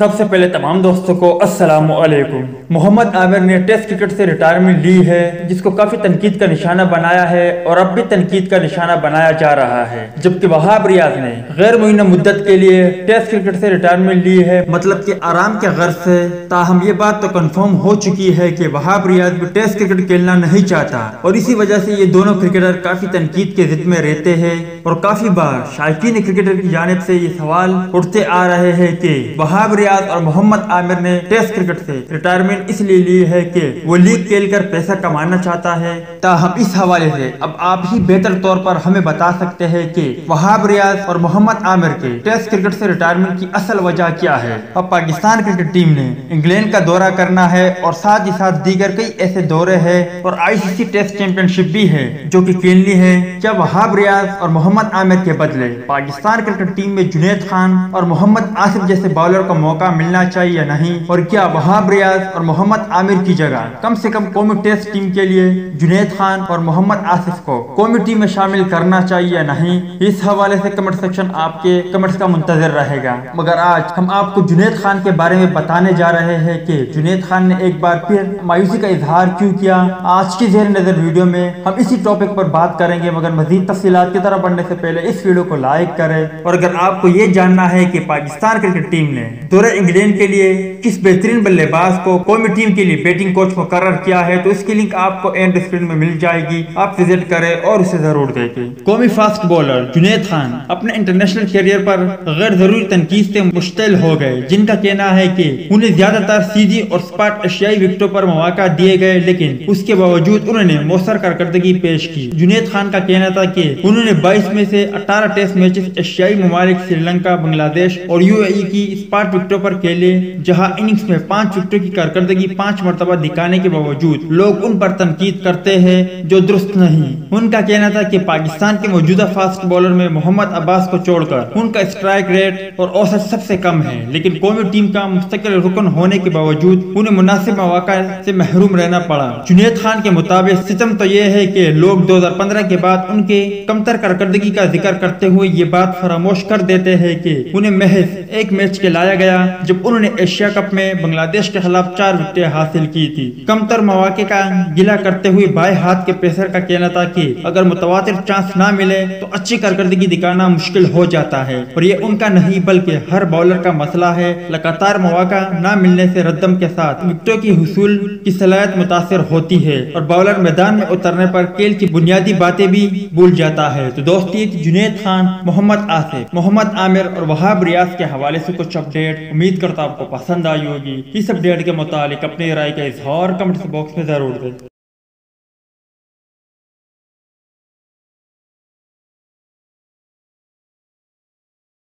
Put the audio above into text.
सबसे पहले तमाम दोस्तों को वालेकुम मोहम्मद आमिर ने टेस्ट क्रिकेट से रिटायरमेंट ली है, जिसको काफ़ी तनकीद का निशाना बनाया है और अब भी तनकीद का निशाना बनाया जा रहा है। जबकि वहाब रियाज ने गैर मुइन मुद्दत के लिए टेस्ट क्रिकेट से रिटायरमेंट ली है। मतलब की आराम के गर्ज से ताहम ये बात तो कन्फर्म हो चुकी है की वहाब रियाज भी टेस्ट क्रिकेट खेलना नहीं चाहता। और इसी वजह से ये दोनों क्रिकेटर काफ़ी तनकीद के जिद में रहते हैं और काफ़ी बार शायकीन क्रिकेटर की जानब से ये सवाल उठते आ रहे हैं की वहाब रियाज और मोहम्मद आमिर ने टेस्ट क्रिकेट से रिटायरमेंट इसलिए ली है कि वो लीग खेल कर पैसा कमाना चाहता है। ताहम इस हवाले से अब आप ही बेहतर तौर पर हमें बता सकते हैं कि वहाब रियाज और मोहम्मद आमिर के टेस्ट क्रिकेट से रिटायरमेंट की असल वजह क्या है। अब पाकिस्तान क्रिकेट टीम ने इंग्लैंड का दौरा करना है और साथ ही साथ दीगर कई ऐसे दौरे है और आईसीसी टेस्ट चैंपियनशिप भी है जो की खेलनी है। क्या वहाब रियाज और मोहम्मद आमिर के बदले पाकिस्तान क्रिकेट टीम में जुनेद खान और मोहम्मद आसिफ जैसे बॉलर को मौका मिलना चाहिए या नहीं? और क्या वहाब रियाज और मोहम्मद आमिर की जगह? कम से कम कौमी टेस्ट टीम के लिए जुनेद खान और मोहम्मद आसिफ को कौमी टीम में शामिल करना चाहिए या नहीं? इस हवाले से कमेंट सेक्शन आपके कमेंट्स का मुंतजर रहेगा। मगर आज हम आपको जुनेद खान के बारे में बताने जा रहे हैं कि जुनेद खान ने एक बार फिर मायूसी का इजहार क्यों किया? आज की जेर नज़र वीडियो में हम इसी टॉपिक पर बात करेंगे, मगर मजीद तफसीत की तरफ़ बढ़ने से पहले इस वीडियो को लाइक करें। और अगर आपको ये जानना है कि पाकिस्तान क्रिकेट टीम ने दौरे इंग्लैंड के लिए किस बेहतरीन बल्लेबाज को कौमी टीम के लिए बैटिंग कोच मुकर किया है तो इसकी लिंक आपको एंड स्क्रीन में मिल जाएगी। आप विज़िट करें और उसे ज़रूर देखें। कौमी फास्ट बॉलर जुनेद खान अपने इंटरनेशनल कैरियर पर गैर ज़रूरी तनकीद से मुश्तिल हो गए, जिनका कहना है कि उन्हें ज़्यादातर सीधी और स्पाट एशियाई विकेटों पर मौका दिए गए, लेकिन उसके बावजूद उन्होंने मौसर कारकर्दगी पेश की। जुनेद खान का कहना था कि उन्होंने 22 में से 18 टेस्ट मैचेस एशियाई ममालिक श्रीलंका, बांग्लादेश और यूएई की स्पाट पर खेले जहाँ इनिंग्स में पाँच विकेटों की कारकर्दगी पाँच मरतबा दिखाने के बावजूद लोग उन पर तनकीद करते हैं जो दुरुस्त नहीं। उनका कहना था कि पाकिस्तान के मौजूदा फास्ट बॉलर में मोहम्मद अब्बास को छोड़कर उनका स्ट्राइक रेट और औसत सबसे कम है, लेकिन कौमी टीम का मुस्तकिल रुकन होने के बावजूद उन्हें मुनासिब मौका से महरूम रहना पड़ा। जुनेद खान के मुताबिक सितम तो ये है कि लोग 2015 के बाद उनके कमतर कारकर्दगी का ज़िक्र करते हुए ये बात फरामोश कर देते हैं कि उन्हें महज एक मैच के लाया गया जब उन्होंने एशिया कप में बांग्लादेश के खिलाफ चार विकेटें हासिल की थी। कमतर मौके का गिला करते हुए बाएँ हाथ के पेसर का कहना था कि अगर मुतवातिर चांस ना मिले तो अच्छी कारकर्दगी दिखाना मुश्किल हो जाता है। और ये उनका नहीं, बल्कि हर बॉलर का मसला है। लगातार मौका न मिलने से रद्दम के साथ विकेटों की हसूल की सलाहियत मुतासर होती है और बॉलर मैदान में उतरने पर खेल की बुनियादी बातें भी भूल जाता है। तो दोस्त जुनेद खान, मोहम्मद आसिफ, मोहम्मद आमिर और वहाब रियाज के हवाले से कुछ अपडेट। उम्मीद करता आपको पसंद आई होगी। इस अपडेट के मुताबिक अपनी राय का इजहार कमेंट्स बॉक्स में ज़रूर दें।